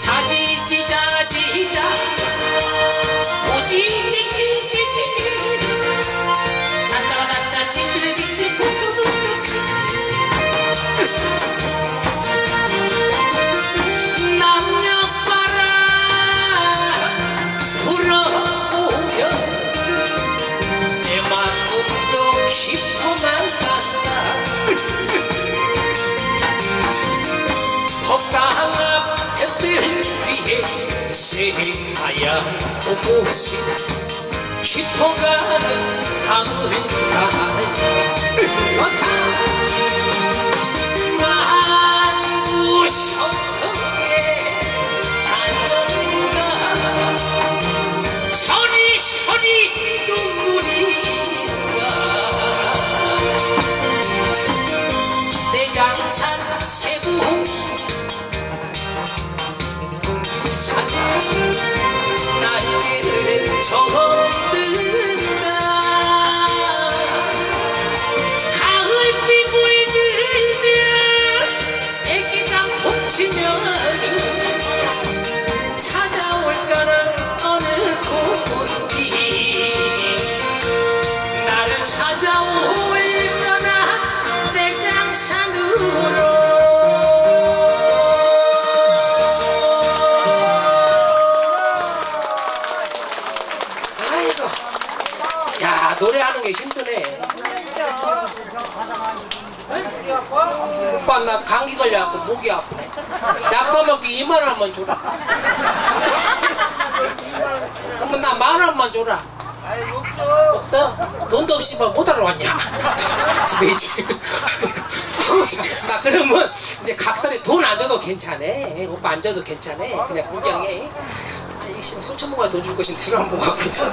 자지 새하얀 옷이 깊어가는 가물가물 좋다 덮치면 찾아올까는 어느 꽃이 나를 찾아올까나 내 장산으로. 아이고 야 노래하는 게 힘드네 오빠 나 감기 걸려갖고 목이 아파. 약 써먹기 2만 원만 줘라. 그러면 나 만 원만 줘라. 없어? 돈도 없이 뭐못 하러 왔냐? 집에 있지. 나 그러면 이제 각설에 돈안 줘도 괜찮아. 오빠 안 줘도 괜찮아. 그냥 구경해 이게 씨발 술 처먹어야 돈 줄 것인데 술안 먹었거든.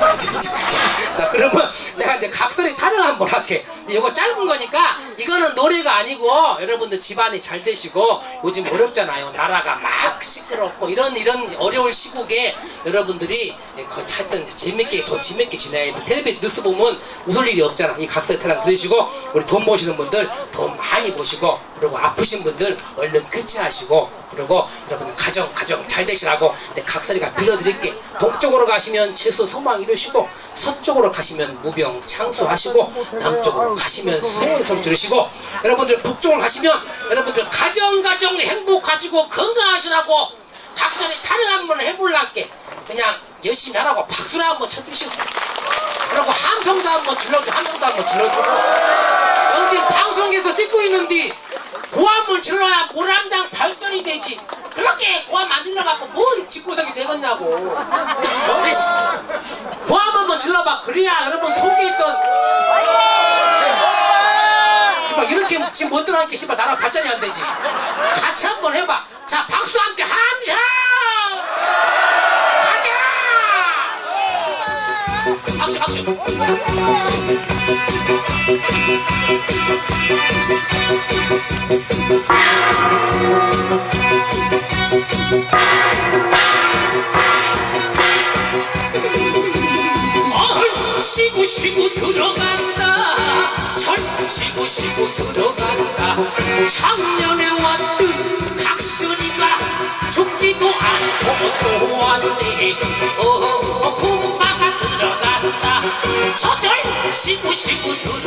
나 그러면 내가 이제 각설이 타령 한번 할게. 이거 짧은 거니까 이거는 노래가 아니고 여러분들 집안이 잘 되시고 요즘 어렵잖아요. 나라가 막 시끄럽고 이런 이런 어려울 시국에 여러분들이 그 하여튼 재밌게 더 재밌게 지내야 돼. 텔레비 뉴스 보면 웃을 일이 없잖아. 이 각설이 타령 들으시고 우리 돈 버시는 분들 돈 많이 버시고 그리고 아프신 분들 얼른 쾌차하시고 그리고 여러분 가정 가정 잘 되시라고 내 각설이가 빌어드릴게. 동쪽으로 가시면 최소 소망 이루시고 서쪽으로 가시면 무병 창수하시고 남쪽으로 가시면 소원성 들으시고 여러분들 북쪽으로 가시면 여러분들 가정 가정 행복하시고 건강하시라고 각설이 타령 한번 해볼란게 그냥 열심히 하라고 박수를 한번 쳐주시고 그리고 함성도 한번 질러줘 함성도 한번 질러주고. 여기 방송에서 찍고 있는데 고함을 질러야 모란장 발전이 되지. 그렇게 고함 안 질러갖고 뭔 집구석이 되겠냐고. 어? 고함 한번 질러봐. 그래야 여러분 속에 있던 씨발 이렇게 지금 못 씨발 나라 발전이 안 되지. 같이 한번 해봐. 자 박수 함께 함성 박수 어흥 쉬고 쉬고 들어간다. 전 쉬고 쉬고 들어간다. 작년 Shibu Thuru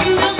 you. know